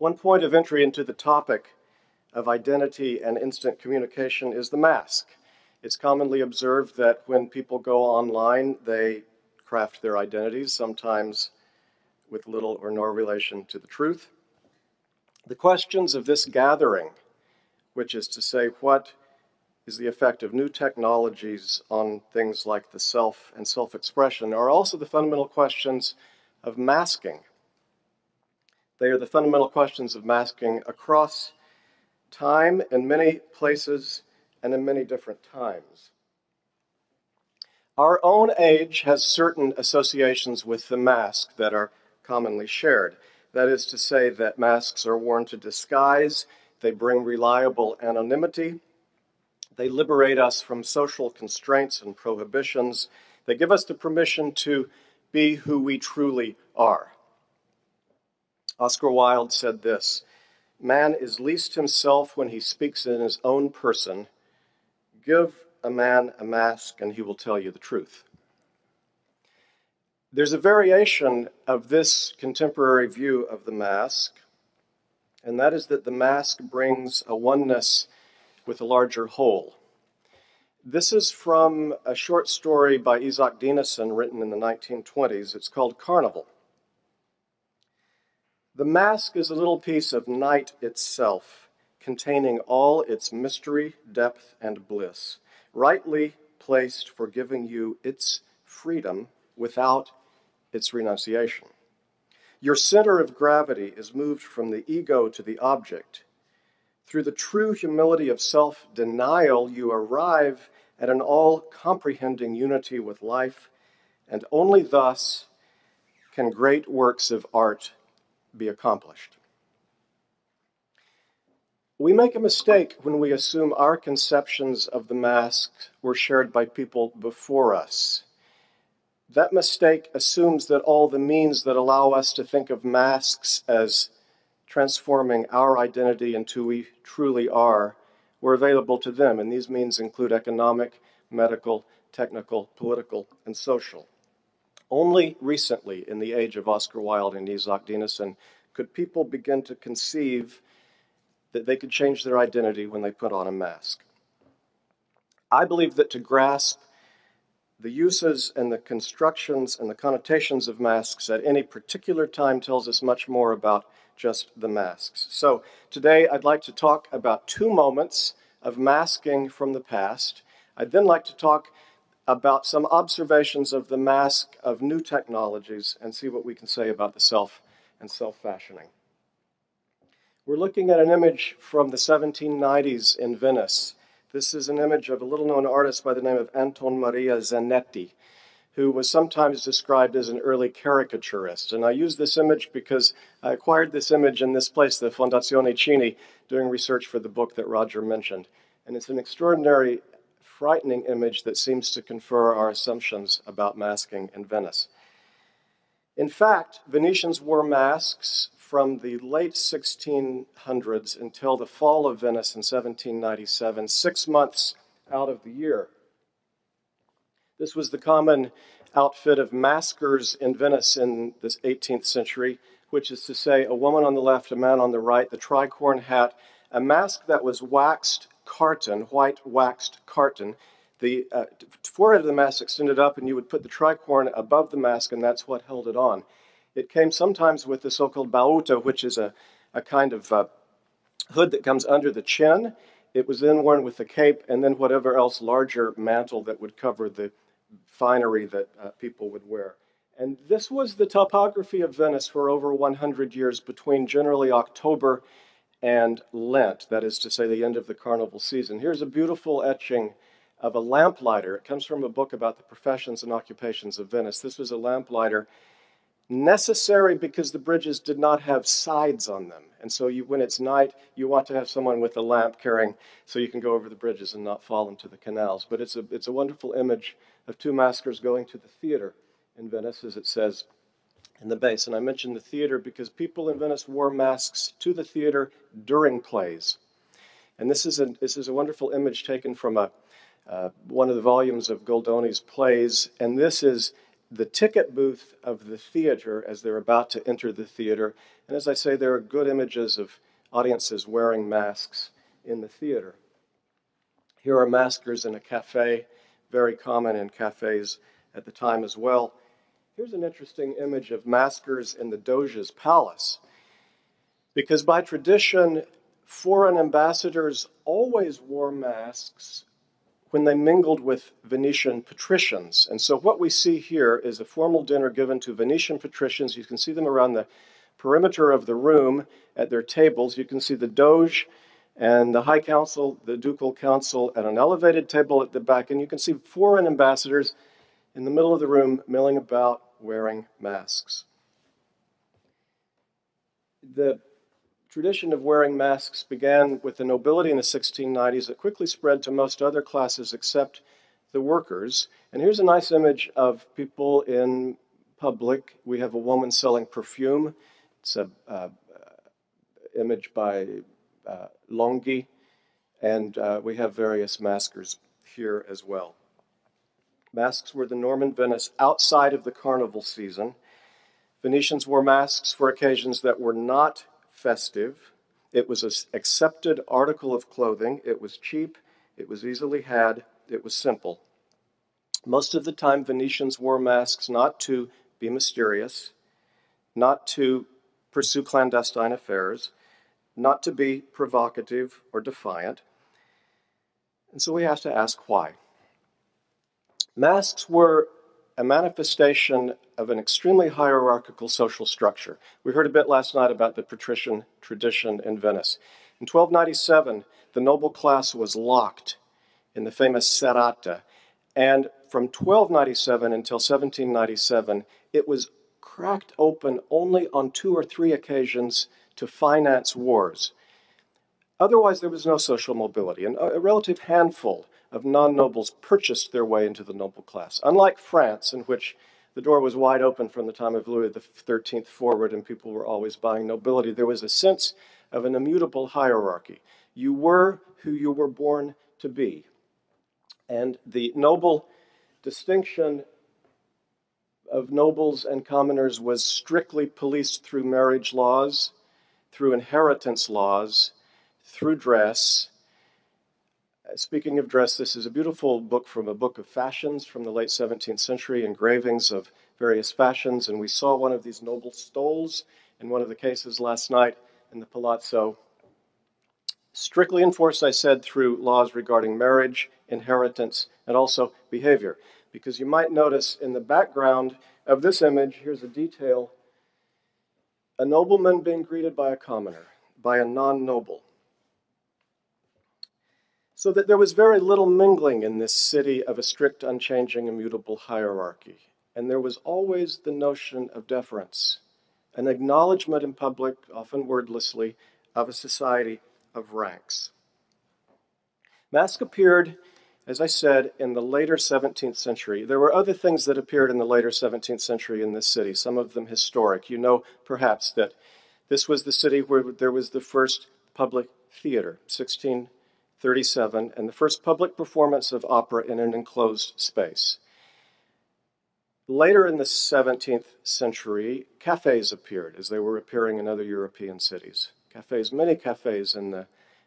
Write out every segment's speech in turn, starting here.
One point of entry into the topic of identity and instant communication is the mask. It's commonly observed that when people go online, they craft their identities, sometimes with little or no relation to the truth. The questions of this gathering, which is to say, what is the effect of new technologies on things like the self and self expression, are also the fundamental questions of masking. They are the fundamental questions of masking across time in many places and in many different times. Our own age has certain associations with the mask that are commonly shared. That is to say, that masks are worn to disguise, they bring reliable anonymity, they liberate us from social constraints and prohibitions, they give us the permission to be who we truly are. Oscar Wilde said this Man is least himself when he speaks in his own person. Give a man a mask, and he will tell you the truth. There's a variation of this contemporary view of the mask, and that is that the mask brings a oneness with a larger whole. This is from a short story by Isak Dinesen written in the 1920s. It's called Carnival. The mask is a little piece of night itself, containing all its mystery, depth, and bliss, rightly placed for giving you its freedom without its renunciation. Your center of gravity is moved from the ego to the object. Through the true humility of self denial, you arrive at an all comprehending unity with life, and only thus can great works of art be accomplished. We make a mistake when we assume our conceptions of the mask were shared by people before us. That mistake assumes that all the means that allow us to think of masks as transforming our identity into who we truly are were available to them, and these means include economic, medical, technical, political, and social. Only recently, in the age of Oscar Wilde and Isak Dinesen, could people begin to conceive that they could change their identity when they put on a mask. I believe that to grasp the uses and the constructions and the connotations of masks at any particular time tells us much more about just the masks. So today I'd like to talk about two moments of masking from the past. I'd then like to talk about some observations of the mask of new technologies and see what we can say about the self and self fashioning. We're looking at an image from the 1790s in Venice. This is an image of a little known artist by the name of Anton Maria Zanetti, who was sometimes described as an early caricaturist. And I use this image because I acquired this image in this place, the Fondazione Cini, doing research for the book that Roger mentioned. And it's an extraordinary, frightening image that seems to confer our assumptions about masking in Venice. In fact, Venetians wore masks from the late 1600s until the fall of Venice in 1797, six months out of the year. This was the common outfit of maskers in Venice in the 18th century, which is to say, a woman on the left, a man on the right, the tricorn hat, a mask that was waxed tartan, white waxed carton. The uh, forehead of the mask extended up, and you would put the tricorn above the mask, and that's what held it on. It came sometimes with the so called bauta, which is a, a kind of uh, hood that comes under the chin. It was then worn with the cape and then whatever else larger mantle that would cover the finery that uh, people would wear. And this was the topography of Venice for over 100 years between generally October and Lent, that is to say, the end of the carnival season. Here's a beautiful etching of a lamplighter. It comes from a book about the professions and occupations of Venice. This was a lamplighter necessary because the bridges did not have sides on them. And so you, when it's night, you want to have someone with a lamp carrying so you can go over the bridges and not fall into the canals. But it's a, it's a wonderful image of two maskers going to the theater in Venice, as it says in the base. And I mentioned the theater because people in Venice wore masks to the theater during plays. And this is a, this is a wonderful image taken from a, uh, one of the volumes of Goldoni's plays. And this is the ticket booth of the theater as they're about to enter the theater. And as I say, there are good images of audiences wearing masks in the theater. Here are maskers in a cafe, very common in cafes at the time as well. Here's an interesting image of maskers in the Doge's palace. Because by tradition, foreign ambassadors always wore masks when they mingled with Venetian patricians. And so what we see here is a formal dinner given to Venetian patricians. You can see them around the perimeter of the room at their tables. You can see the Doge and the High Council, the Ducal Council, at an elevated table at the back. And you can see foreign ambassadors in the middle of the room milling about wearing masks. The tradition of wearing masks began with the nobility in the 1690s. It quickly spread to most other classes except the workers. And here's a nice image of people in public. We have a woman selling perfume. It's a uh, image by uh, Longhi, and uh, we have various maskers here as well. Masks were the norm in Venice outside of the carnival season. Venetians wore masks for occasions that were not festive. It was an accepted article of clothing. It was cheap. It was easily had. It was simple. Most of the time, Venetians wore masks not to be mysterious, not to pursue clandestine affairs, not to be provocative or defiant. And so we have to ask why. Masks were a manifestation of an extremely hierarchical social structure. We heard a bit last night about the patrician tradition in Venice. In 1297, the noble class was locked in the famous serrata, and from 1297 until 1797, it was cracked open only on two or three occasions to finance wars. Otherwise, there was no social mobility, and a relative handful of non nobles purchased their way into the noble class. Unlike France, in which the door was wide open from the time of Louis XIII forward and people were always buying nobility, there was a sense of an immutable hierarchy. You were who you were born to be. And the noble distinction of nobles and commoners was strictly policed through marriage laws, through inheritance laws, through dress, Speaking of dress, this is a beautiful book from a book of fashions from the late 17th century, engravings of various fashions. And we saw one of these noble stoles in one of the cases last night in the Palazzo. Strictly enforced, I said, through laws regarding marriage, inheritance, and also behavior. Because you might notice in the background of this image, here's a detail a nobleman being greeted by a commoner, by a non noble so that there was very little mingling in this city of a strict, unchanging, immutable hierarchy. And there was always the notion of deference, an acknowledgement in public, often wordlessly, of a society of ranks. Mask appeared, as I said, in the later 17th century. There were other things that appeared in the later 17th century in this city, some of them historic. You know, perhaps, that this was the city where there was the first public theater, 16 37, and the first public performance of opera in an enclosed space. Later in the 17th century, cafes appeared as they were appearing in other European cities. Cafes, many cafes in the,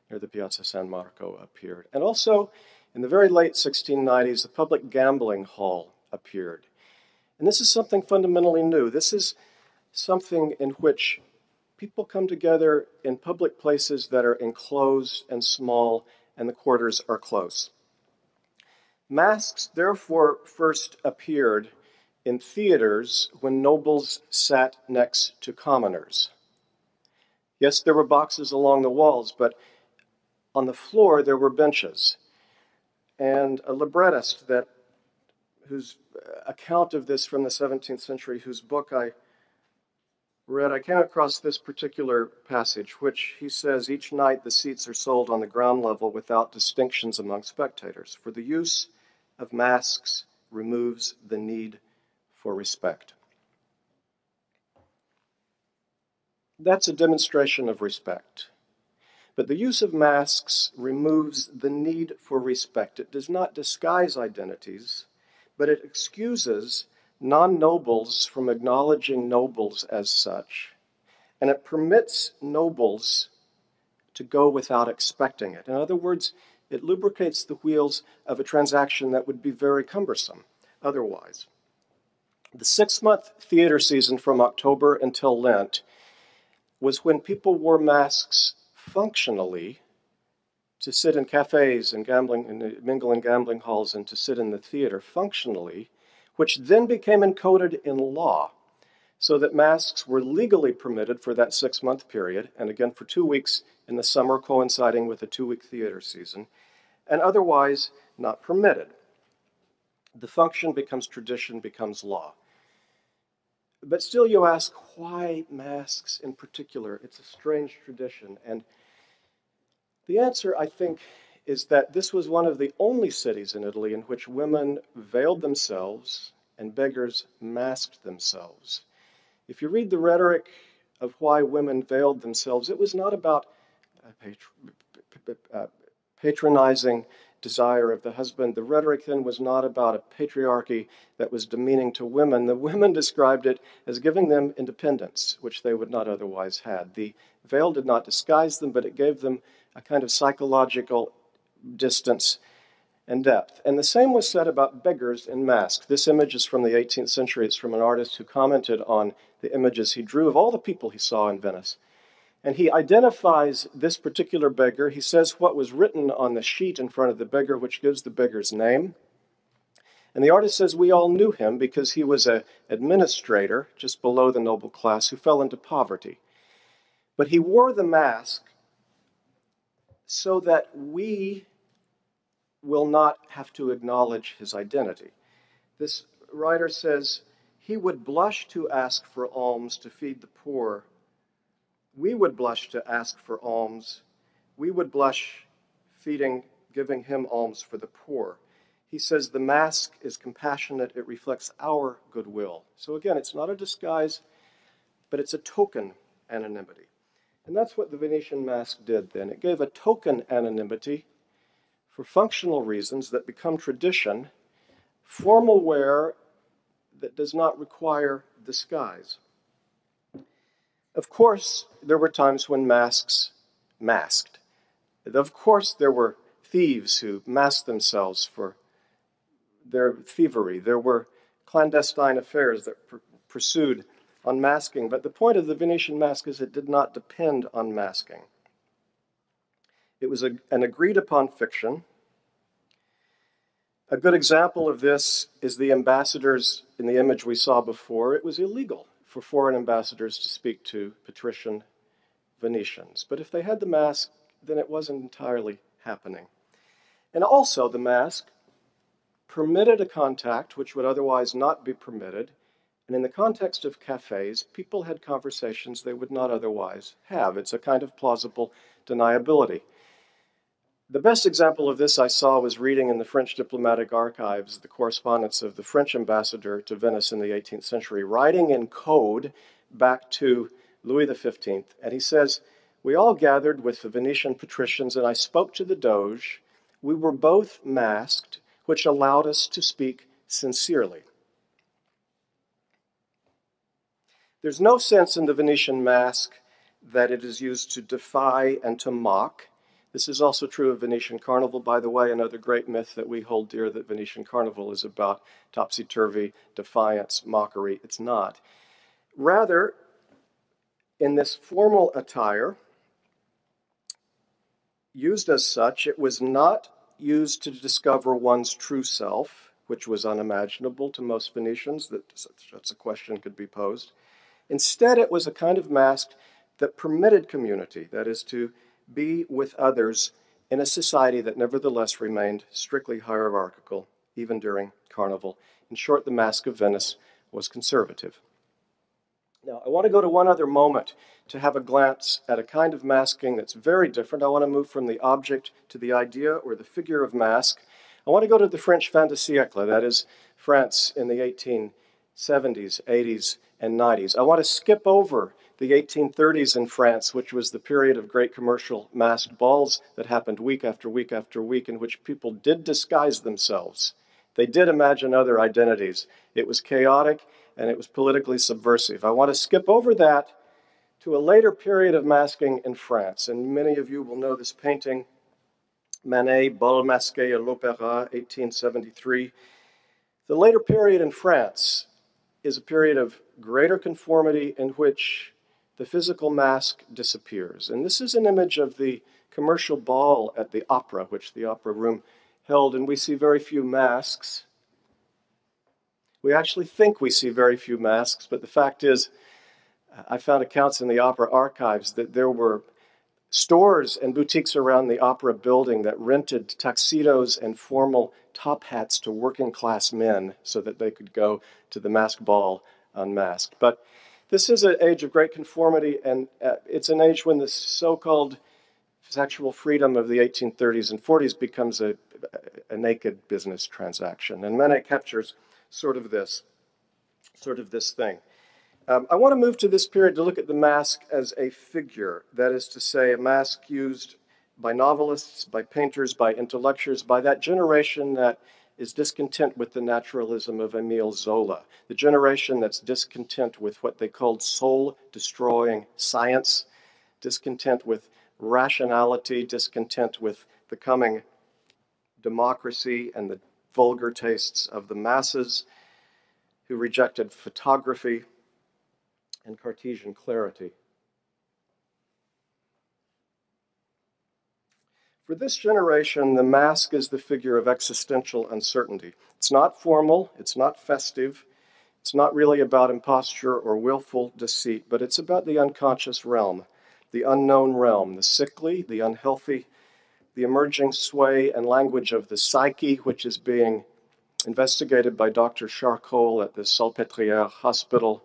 near the Piazza San Marco appeared. And also, in the very late 1690s, the public gambling hall appeared. And this is something fundamentally new. This is something in which people come together in public places that are enclosed and small and the quarters are close. Masks therefore first appeared in theaters when nobles sat next to commoners. Yes, there were boxes along the walls, but on the floor there were benches. And a librettist that whose account of this from the 17th century, whose book I read, I came across this particular passage, which he says each night the seats are sold on the ground level without distinctions among spectators, for the use of masks removes the need for respect. That's a demonstration of respect. But the use of masks removes the need for respect. It does not disguise identities, but it excuses non nobles from acknowledging nobles as such, and it permits nobles to go without expecting it. In other words, it lubricates the wheels of a transaction that would be very cumbersome otherwise. The six month theater season from October until Lent was when people wore masks functionally to sit in cafes and gambling and uh, mingle in gambling halls and to sit in the theater functionally, which then became encoded in law so that masks were legally permitted for that six month period, and again for two weeks in the summer coinciding with a two week theater season, and otherwise not permitted. The function becomes tradition, becomes law. But still, you ask, why masks in particular? It's a strange tradition. And the answer, I think, is that this was one of the only cities in Italy in which women veiled themselves and beggars masked themselves. If you read the rhetoric of why women veiled themselves, it was not about uh, patronizing desire of the husband. The rhetoric then was not about a patriarchy that was demeaning to women. The women described it as giving them independence, which they would not otherwise had. The veil did not disguise them, but it gave them a kind of psychological distance and depth. And the same was said about beggars in masks. This image is from the 18th century. It's from an artist who commented on the images he drew of all the people he saw in Venice. And he identifies this particular beggar. He says what was written on the sheet in front of the beggar, which gives the beggar's name. And the artist says we all knew him because he was an administrator just below the noble class who fell into poverty. But he wore the mask so that we will not have to acknowledge his identity. This writer says, He would blush to ask for alms to feed the poor. We would blush to ask for alms. We would blush feeding, giving him alms for the poor. He says the mask is compassionate, it reflects our goodwill. So again, it's not a disguise, but it's a token anonymity. And that's what the Venetian mask did then. It gave a token anonymity for functional reasons that become tradition, formal wear that does not require disguise. Of course, there were times when masks masked. Of course, there were thieves who masked themselves for their thievery. There were clandestine affairs that pr- pursued unmasking. But the point of the Venetian mask is it did not depend on masking. It was a, an agreed upon fiction. A good example of this is the ambassadors in the image we saw before. It was illegal for foreign ambassadors to speak to patrician Venetians. But if they had the mask, then it wasn't entirely happening. And also, the mask permitted a contact which would otherwise not be permitted. And in the context of cafes, people had conversations they would not otherwise have. It's a kind of plausible deniability. The best example of this I saw was reading in the French diplomatic archives the correspondence of the French ambassador to Venice in the 18th century, writing in code back to Louis XV. And he says, We all gathered with the Venetian patricians, and I spoke to the Doge. We were both masked, which allowed us to speak sincerely. There's no sense in the Venetian mask that it is used to defy and to mock. This is also true of Venetian Carnival, by the way, another great myth that we hold dear that Venetian Carnival is about topsy turvy, defiance, mockery. It's not. Rather, in this formal attire, used as such, it was not used to discover one's true self, which was unimaginable to most Venetians, that such a question could be posed. Instead, it was a kind of mask that permitted community, that is, to be with others in a society that nevertheless remained strictly hierarchical, even during Carnival. In short, the Mask of Venice was conservative. Now, I want to go to one other moment to have a glance at a kind of masking that's very different. I want to move from the object to the idea or the figure of mask. I want to go to the French fin de siècle, that is, France in the 1870s, 80s, and 90s. I want to skip over the 1830s in France, which was the period of great commercial masked balls that happened week after week after week, in which people did disguise themselves They did imagine other identities. It was chaotic and it was politically subversive. I want to skip over that to a later period of masking in France. And many of you will know this painting Manet, Bal Masqué à l'Opéra, 1873. The later period in France is a period of greater conformity in which the physical mask disappears. And this is an image of the commercial ball at the opera, which the opera room held, and we see very few masks. We actually think we see very few masks, but the fact is, I found accounts in the opera archives that there were stores and boutiques around the opera building that rented tuxedos and formal top hats to working class men so that they could go to the masked ball unmasked. But this is an age of great conformity, and uh, it's an age when the so called sexual freedom of the 1830s and 40s becomes a, a naked business transaction. And Manet captures sort of this, sort of this thing. Um, I want to move to this period to look at the mask as a figure, that is to say, a mask used by novelists, by painters, by intellectuals, by that generation that is discontent with the naturalism of Emile Zola, the generation that's discontent with what they called soul destroying science, discontent with rationality, discontent with the coming democracy and the vulgar tastes of the masses, who rejected photography and Cartesian clarity. For this generation, the mask is the figure of existential uncertainty. It's not formal, it's not festive, it's not really about imposture or willful deceit, but it's about the unconscious realm, the unknown realm, the sickly, the unhealthy, the emerging sway and language of the psyche, which is being investigated by Dr. Charcot at the Salpêtrière Hospital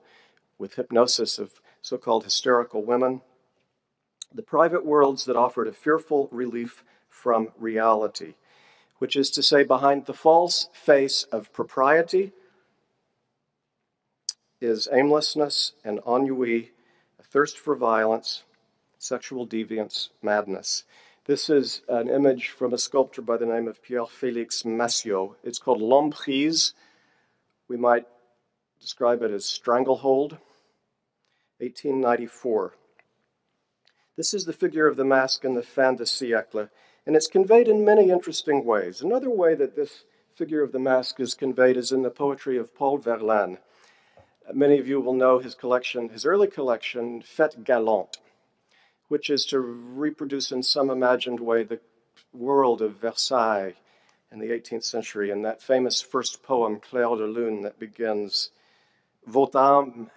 with hypnosis of so called hysterical women, the private worlds that offered a fearful relief from reality, which is to say, behind the false face of propriety is aimlessness and ennui, a thirst for violence, sexual deviance, madness. This is an image from a sculptor by the name of Pierre Félix Masseau. It's called L'Emprise. We might describe it as stranglehold. 1894. This is the figure of the mask in the fin de siècle, and it's conveyed in many interesting ways. Another way that this figure of the mask is conveyed is in the poetry of Paul Verlaine. Many of you will know his collection, his early collection, Fête Galante, which is to reproduce in some imagined way the world of Versailles in the 18th century, and that famous first poem, Clair de Lune, that begins, Votre âme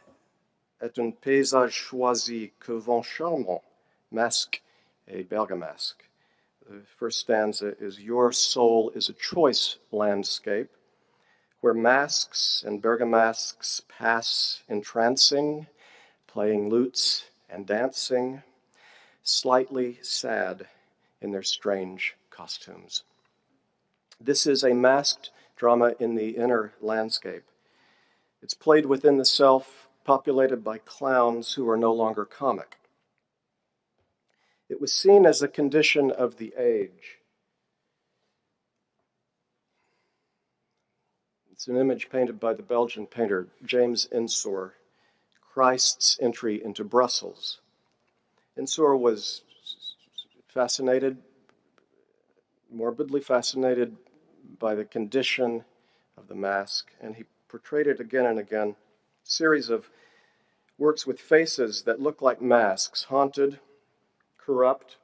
est un paysage choisi que vent charmant masque et bergamasque. The first stanza is Your soul is a choice landscape where masks and bergamasques pass entrancing, playing lutes and dancing, slightly sad in their strange costumes. This is a masked drama in the inner landscape. It's played within the self populated by clowns who are no longer comic. It was seen as a condition of the age. It's an image painted by the Belgian painter James Ensor, Christ's entry into Brussels. Ensor was fascinated, morbidly fascinated by the condition of the mask, and he portrayed it again and again series of works with faces that look like masks, haunted, corrupt,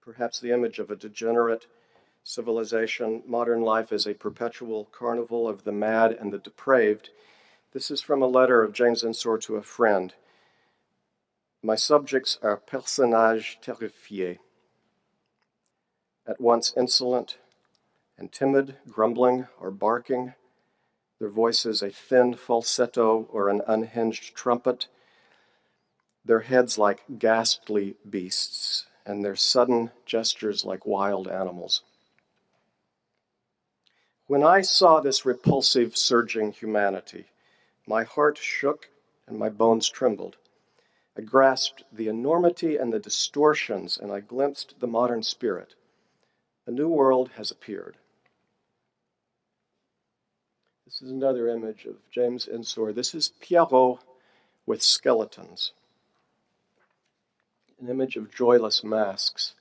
perhaps the image of a degenerate civilization. Modern life is a perpetual carnival of the mad and the depraved. This is from a letter of James Ensor to a friend. My subjects are personnages terrifiés, at once insolent and timid, grumbling or barking, their voices a thin falsetto or an unhinged trumpet, their heads like ghastly beasts, and their sudden gestures like wild animals. When I saw this repulsive, surging humanity, my heart shook and my bones trembled. I grasped the enormity and the distortions, and I glimpsed the modern spirit. A new world has appeared. This is another image of James Ensor. This is Pierrot with skeletons, an image of joyless masks.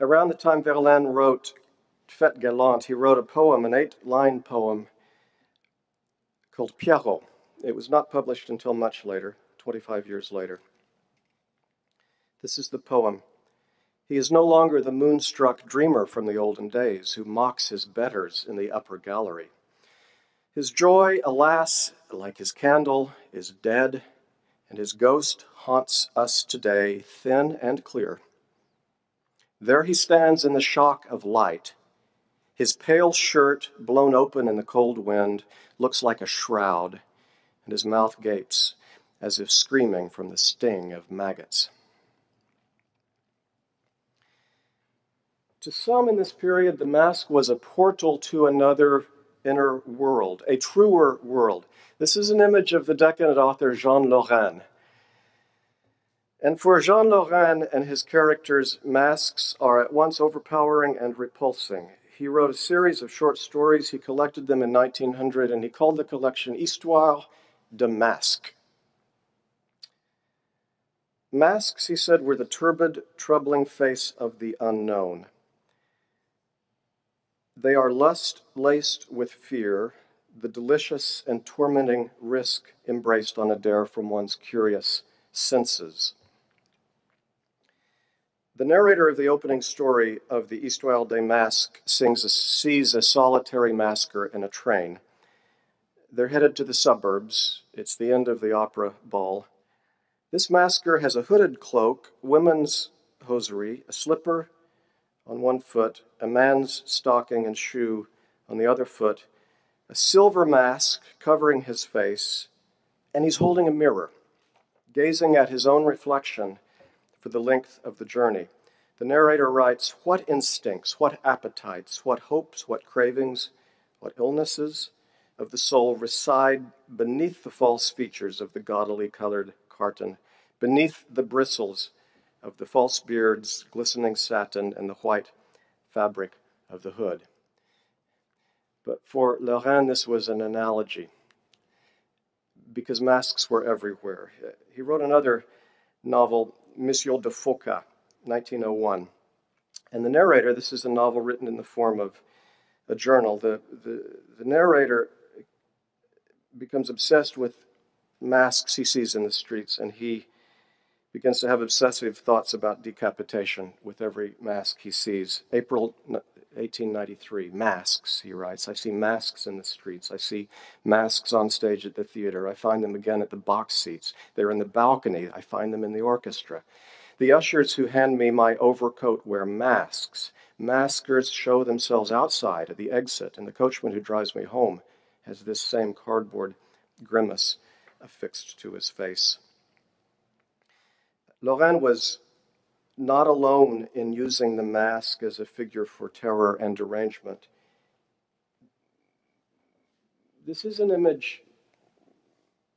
Around the time Verlaine wrote Fête Galante, he wrote a poem, an eight line poem called Pierrot. It was not published until much later, 25 years later. This is the poem. He is no longer the moonstruck dreamer from the olden days who mocks his betters in the upper gallery. His joy, alas, like his candle, is dead, and his ghost haunts us today, thin and clear. There he stands in the shock of light. His pale shirt, blown open in the cold wind, looks like a shroud, and his mouth gapes as if screaming from the sting of maggots. To some in this period, the mask was a portal to another inner world, a truer world. This is an image of the decadent author Jean Lorrain. And for Jean Lorrain and his characters, masks are at once overpowering and repulsing. He wrote a series of short stories. He collected them in 1900 and he called the collection Histoire de Masques. Masks, he said, were the turbid, troubling face of the unknown. They are lust laced with fear, the delicious and tormenting risk embraced on a dare from one's curious senses. The narrator of the opening story of the Histoire des Masques sings a, sees a solitary masker in a train. They're headed to the suburbs. It's the end of the opera ball. This masker has a hooded cloak, women's hosiery, a slipper, on one foot, a man's stocking and shoe on the other foot, a silver mask covering his face, and he's holding a mirror, gazing at his own reflection for the length of the journey. The narrator writes What instincts, what appetites, what hopes, what cravings, what illnesses of the soul reside beneath the false features of the gaudily colored carton, beneath the bristles of the false beards, glistening satin, and the white fabric of the hood. But for Lorrain, this was an analogy because masks were everywhere. He wrote another novel, Monsieur de Phocas, 1901. And the narrator, this is a novel written in the form of a journal, the, the, the narrator becomes obsessed with masks he sees in the streets and he begins to have obsessive thoughts about decapitation with every mask he sees. April 1893, masks, he writes. I see masks in the streets. I see masks on stage at the theater. I find them again at the box seats. They're in the balcony. I find them in the orchestra. The ushers who hand me my overcoat wear masks. Maskers show themselves outside at the exit, and the coachman who drives me home has this same cardboard grimace affixed to his face. Lorrain was not alone in using the mask as a figure for terror and derangement. This is an image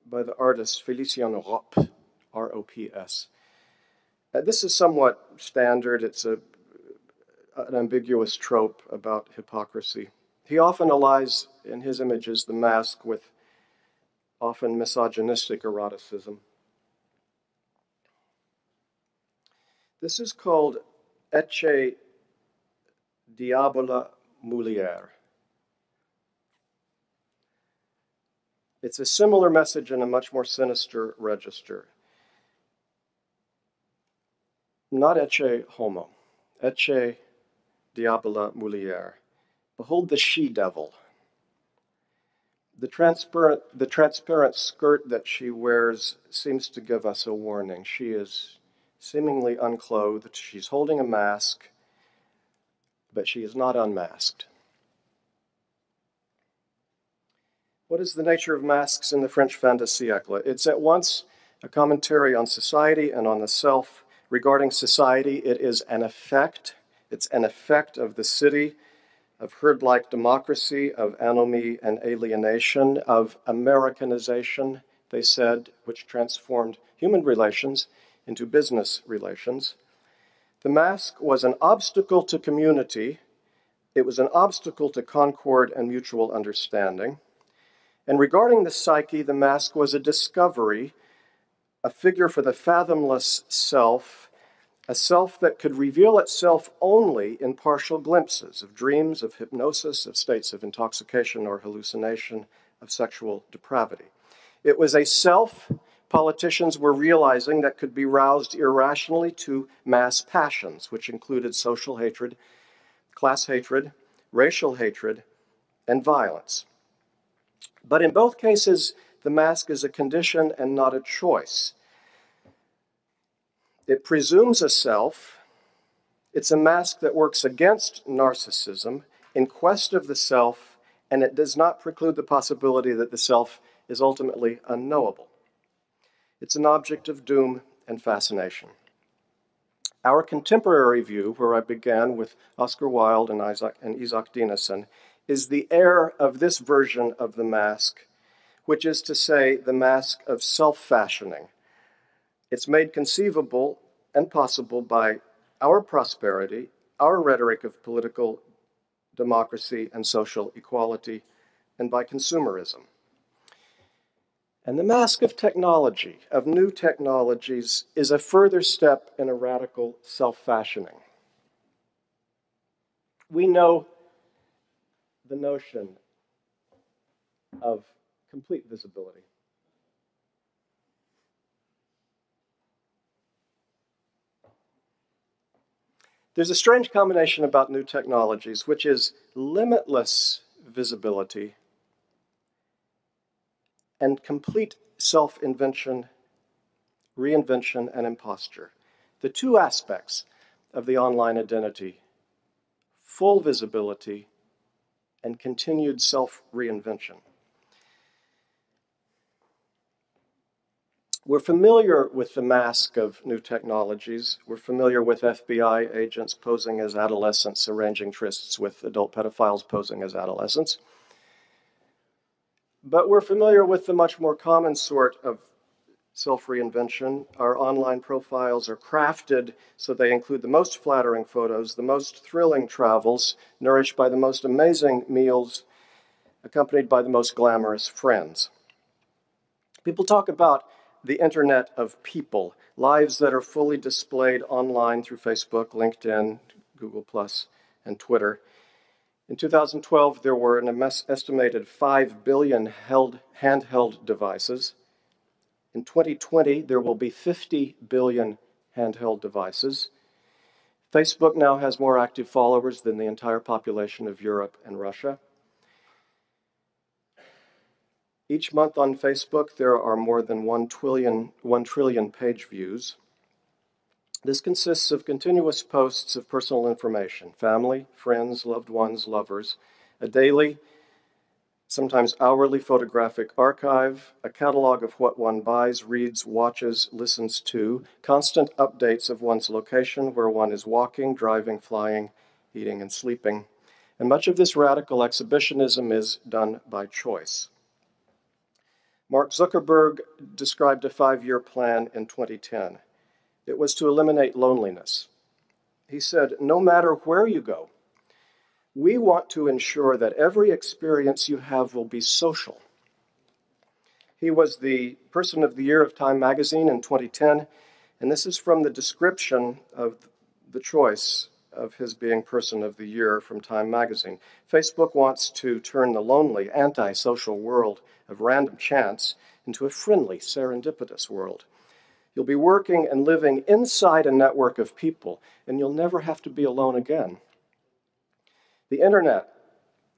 by the artist Félicien Rops, R O P S. Uh, this is somewhat standard. It's a, an ambiguous trope about hypocrisy. He often allies in his images the mask with often misogynistic eroticism. This is called Ecce Diabola Mulier. It's a similar message in a much more sinister register. Not Ecce Homo, Ecce Diabola Mulier. Behold the she devil. The transparent, the transparent skirt that she wears seems to give us a warning. She is seemingly unclothed. She's holding a mask, but she is not unmasked. What is the nature of masks in the French fin de siècle? It's at once a commentary on society and on the self. Regarding society, it is an effect. It's an effect of the city, of herd like democracy, of anomie and alienation, of Americanization, they said, which transformed human relations into business relations. The mask was an obstacle to community, It was an obstacle to concord and mutual understanding. And regarding the psyche, the mask was a discovery, a figure for the fathomless self, a self that could reveal itself only in partial glimpses of dreams, of hypnosis, of states of intoxication or hallucination, of sexual depravity. It was a self politicians were realizing that could be roused irrationally to mass passions, which included social hatred, class hatred, racial hatred, and violence. But in both cases, the mask is a condition and not a choice. It presumes a self. It's a mask that works against narcissism in quest of the self, and it does not preclude the possibility that the self is ultimately unknowable. It's an object of doom and fascination. Our contemporary view, where I began with Oscar Wilde and Isaac, and Isak Dinesen, is the heir of this version of the mask, which is to say, the mask of self fashioning. It's made conceivable and possible by our prosperity, our rhetoric of political democracy and social equality, and by consumerism. And the mask of technology, of new technologies, is a further step in a radical self fashioning. We know the notion of complete visibility. There's a strange combination about new technologies, which is limitless visibility and complete self invention, reinvention, and imposture. The two aspects of the online identity full visibility and continued self reinvention. We're familiar with the mask of new technologies. We're familiar with FBI agents posing as adolescents, arranging trysts with adult pedophiles posing as adolescents. But we're familiar with the much more common sort of self reinvention. Our online profiles are crafted so they include the most flattering photos, the most thrilling travels, nourished by the most amazing meals, accompanied by the most glamorous friends. People talk about the internet of people, lives that are fully displayed online through Facebook, LinkedIn, Google, and Twitter. In 2012, there were an estimated 5 billion held, handheld devices. In 2020, there will be 50 billion handheld devices. Facebook now has more active followers than the entire population of Europe and Russia. Each month on Facebook, there are more than 1 trillion, 1 trillion page views. This consists of continuous posts of personal information family, friends, loved ones, lovers, a daily, sometimes hourly photographic archive, a catalog of what one buys, reads, watches, listens to, constant updates of one's location where one is walking, driving, flying, eating, and sleeping. And much of this radical exhibitionism is done by choice. Mark Zuckerberg described a five year plan in 2010. It was to eliminate loneliness. He said, No matter where you go, we want to ensure that every experience you have will be social. He was the Person of the Year of Time magazine in 2010, and this is from the description of the choice of his being Person of the Year from Time magazine. Facebook wants to turn the lonely, antisocial world of random chance into a friendly, serendipitous world. You'll be working and living inside a network of people, and you'll never have to be alone again. The internet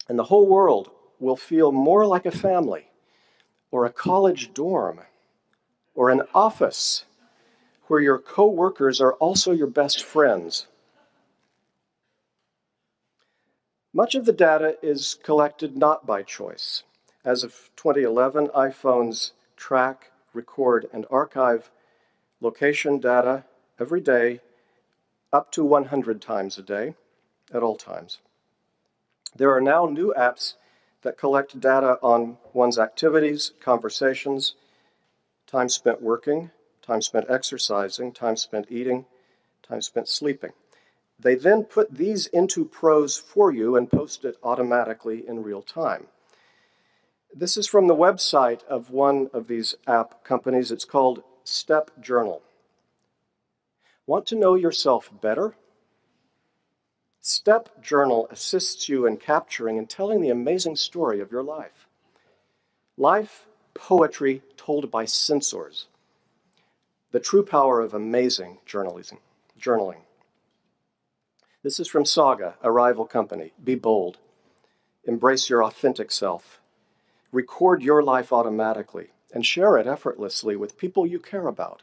and the whole world will feel more like a family, or a college dorm, or an office where your co workers are also your best friends. Much of the data is collected not by choice. As of 2011, iPhones track, record, and archive location data every day, up to 100 times a day, at all times. There are now new apps that collect data on one's activities, conversations, time spent working, time spent exercising, time spent eating, time spent sleeping. They then put these into prose for you and post it automatically in real time. This is from the website of one of these app companies. It's called Step Journal. Want to know yourself better? Step Journal assists you in capturing and telling the amazing story of your life. Life poetry told by sensors. The true power of amazing journalism, journaling. This is from Saga, a rival company. Be bold. Embrace your authentic self. Record your life automatically and share it effortlessly with people you care about.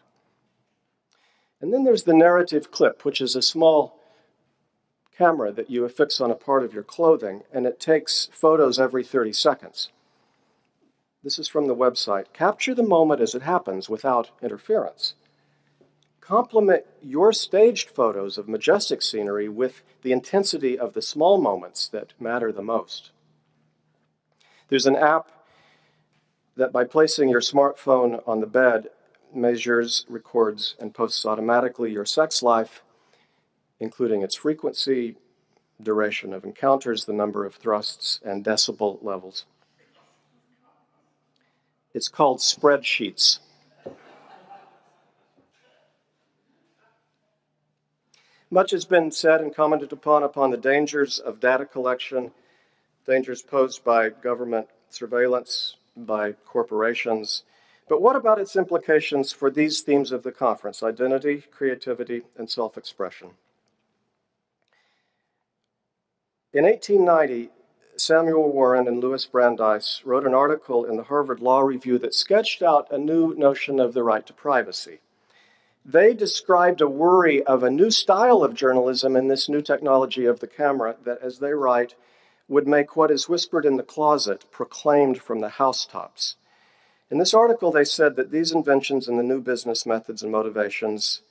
And then there's the narrative clip, which is a small camera that you affix on a part of your clothing, and it takes photos every 30 seconds. This is from the website. Capture the moment as it happens without interference complement your staged photos of majestic scenery with the intensity of the small moments that matter the most. There's an app that, by placing your smartphone on the bed, measures, records, and posts automatically your sex life, including its frequency, duration of encounters, the number of thrusts, and decibel levels. It's called Spreadsheets. Much has been said and commented upon upon the dangers of data collection, dangers posed by government surveillance, by corporations. But what about its implications for these themes of the conference identity, creativity, and self expression? In 1890, Samuel Warren and Louis Brandeis wrote an article in the Harvard Law Review that sketched out a new notion of the right to privacy. They described a worry of a new style of journalism in this new technology of the camera that, as they write, would make what is whispered in the closet proclaimed from the housetops. In this article, they said that these inventions and the new business methods and motivations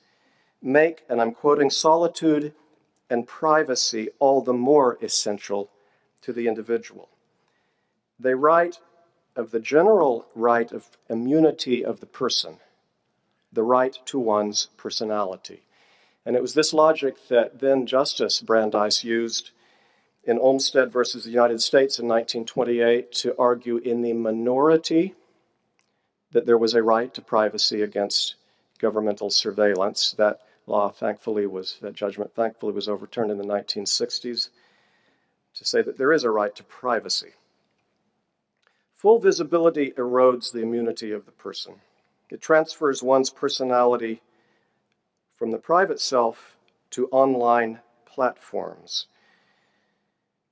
make, and I'm quoting, solitude and privacy all the more essential to the individual. They write of the general right of immunity of the person the right to one's personality. And it was this logic that then Justice Brandeis used in Olmstead versus the United States in 1928 to argue in the minority that there was a right to privacy against governmental surveillance. That law, thankfully, was, that judgment, thankfully, was overturned in the 1960s to say that there is a right to privacy. Full visibility erodes the immunity of the person. It transfers one's personality from the private self to online platforms.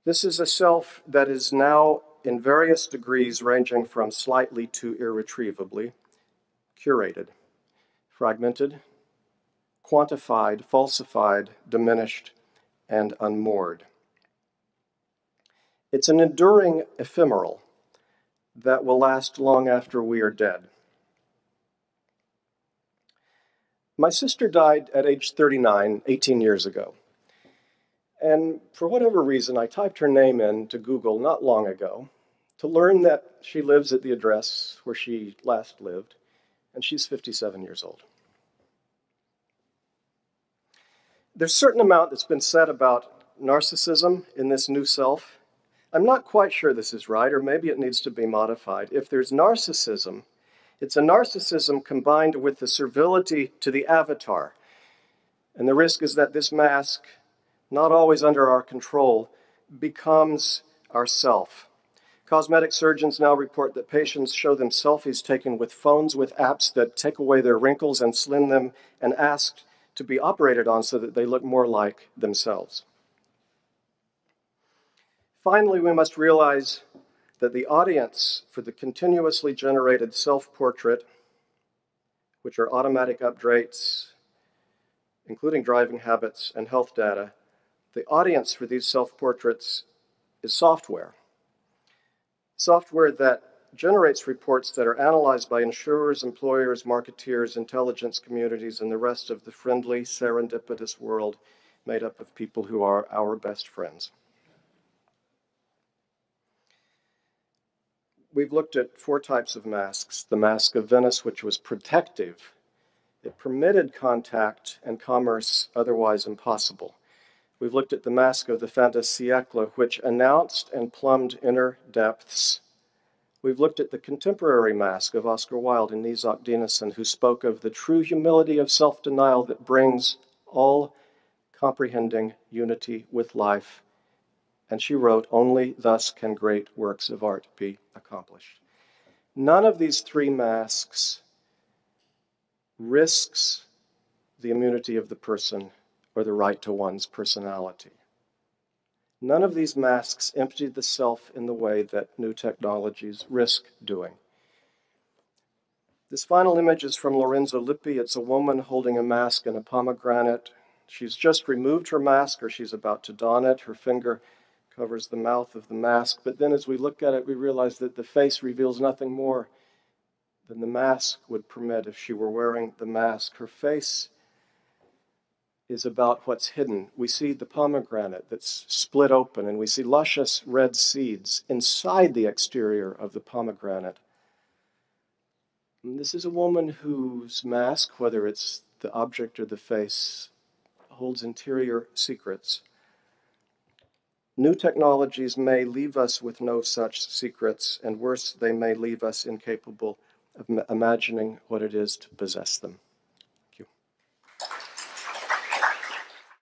This is a self that is now in various degrees, ranging from slightly to irretrievably, curated, fragmented, quantified, falsified, diminished, and unmoored. It's an enduring ephemeral that will last long after we are dead. My sister died at age 39, 18 years ago. And for whatever reason, I typed her name in to Google not long ago to learn that she lives at the address where she last lived, and she's 57 years old. There's a certain amount that's been said about narcissism in this new self. I'm not quite sure this is right, or maybe it needs to be modified. If there's narcissism, it's a narcissism combined with the servility to the avatar. And the risk is that this mask, not always under our control, becomes our self. Cosmetic surgeons now report that patients show them selfies taken with phones with apps that take away their wrinkles and slim them and ask to be operated on so that they look more like themselves. Finally, we must realize that the audience for the continuously generated self portrait, which are automatic updates, including driving habits and health data, the audience for these self portraits is software. Software that generates reports that are analyzed by insurers, employers, marketeers, intelligence communities, and the rest of the friendly, serendipitous world made up of people who are our best friends. we've looked at four types of masks. The mask of Venice, which was protective, it permitted contact and commerce otherwise impossible. We've looked at the Mask of the siècle, which announced and plumbed inner depths. We've looked at the contemporary mask of Oscar Wilde and Isak Dinesen, who spoke of the true humility of self denial that brings all comprehending unity with life. And she wrote, Only thus can great works of art be accomplished. None of these three masks risks the immunity of the person or the right to one's personality. None of these masks empty the self in the way that new technologies risk doing. This final image is from Lorenzo Lippi. It's a woman holding a mask and a pomegranate. She's just removed her mask or she's about to don it. Her finger covers the mouth of the mask. But then as we look at it, we realize that the face reveals nothing more than the mask would permit if she were wearing the mask. Her face is about what's hidden. We see the pomegranate that's split open, and we see luscious red seeds inside the exterior of the pomegranate. And this is a woman whose mask, whether it's the object or the face, holds interior secrets. New technologies may leave us with no such secrets, and worse, they may leave us incapable of imagining what it is to possess them.